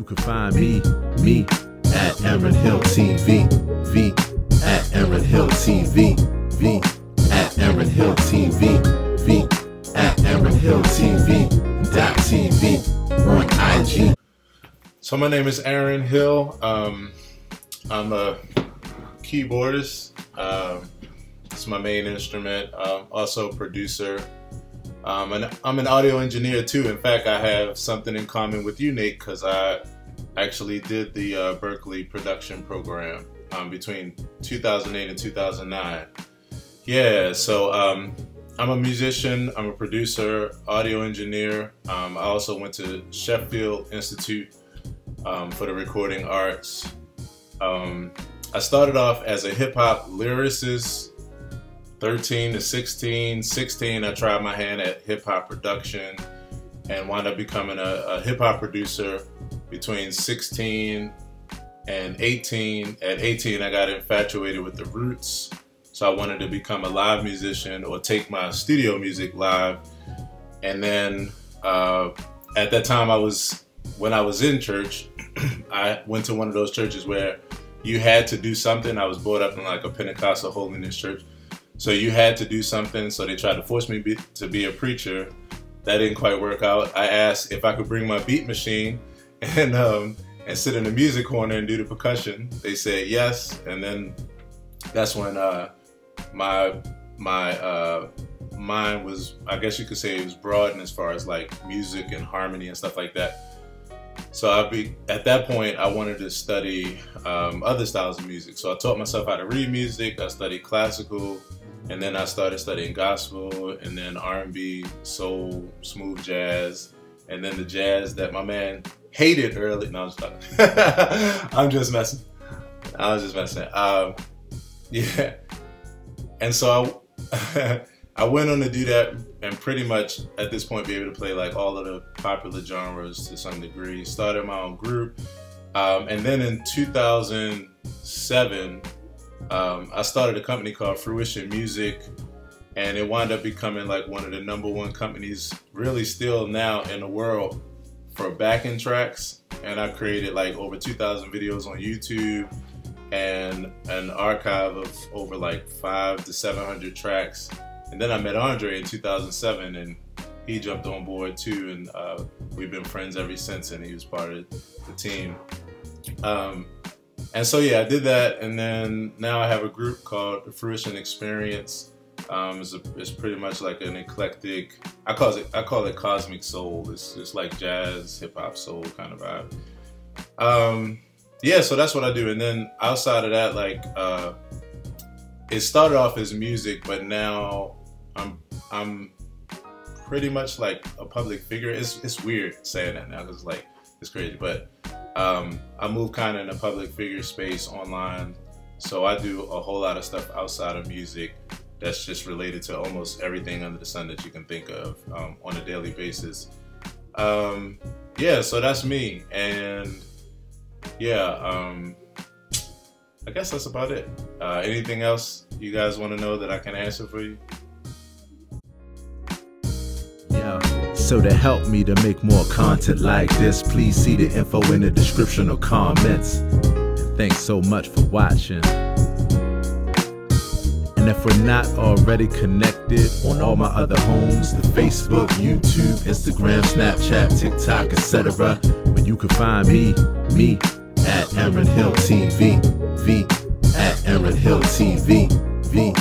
you can find me, me at Aaron Hill TV, V at Aaron Hill TV, V at Aaron Hill TV, V at Aaron Hill TV, dot TV on IG. So my name is Aaron Hill. Um, I'm a keyboardist. Um, it's my main instrument. Um, also producer. Um, and I'm an audio engineer too. In fact, I have something in common with you, Nate, because I actually did the uh, Berklee production program um, between 2008 and 2009. Yeah, so um, I'm a musician, I'm a producer, audio engineer. Um, I also went to Sheffield Institute um, for the recording arts. Um, I started off as a hip hop lyricist 13 to 16. 16, I tried my hand at hip hop production and wound up becoming a, a hip hop producer between 16 and 18. At 18, I got infatuated with the roots. So I wanted to become a live musician or take my studio music live. And then uh, at that time, I was, when I was in church, I went to one of those churches where you had to do something. I was brought up in like a Pentecostal holiness church. So you had to do something. So they tried to force me be, to be a preacher. That didn't quite work out. I asked if I could bring my beat machine and um, and sit in the music corner and do the percussion. They said yes, and then that's when uh, my my uh, mind was, I guess you could say, it was broadened as far as like music and harmony and stuff like that. So I be at that point I wanted to study um, other styles of music. So I taught myself how to read music. I studied classical, and then I started studying gospel and then R&B, soul, smooth jazz, and then the jazz that my man hated early. No, I'm just I'm just messing. I was just messing. Um, yeah. And so I, I went on to do that and pretty much at this point be able to play like all of the popular genres to some degree. Started my own group. Um, and then in 2007, um, I started a company called Fruition Music, and it wound up becoming like one of the number one companies, really still now in the world for backing tracks. And I created like over 2,000 videos on YouTube and an archive of over like five to 700 tracks. And then I met Andre in 2007, and he jumped on board too, and uh, we've been friends ever since. And he was part of the team. Um, and so yeah, I did that, and then now I have a group called the Fruition Experience. Um, it's, a, it's pretty much like an eclectic. I call it I call it cosmic soul. It's just like jazz, hip hop, soul kind of vibe. Um, yeah, so that's what I do, and then outside of that, like uh, it started off as music, but now I'm I'm pretty much like a public figure. It's it's weird saying that now because like it's crazy, but um, I move kind of in a public figure space online, so I do a whole lot of stuff outside of music that's just related to almost everything under the sun that you can think of um, on a daily basis. Um, yeah, so that's me, and yeah, um, I guess that's about it. Uh, anything else you guys want to know that I can answer for you? So to help me to make more content like this, please see the info in the description or comments. Thanks so much for watching. And if we're not already connected on all my other homes, the Facebook, YouTube, Instagram, Snapchat, TikTok, etc., where you can find me, me at Aaron Hill TV, V at Aaron Hill TV, V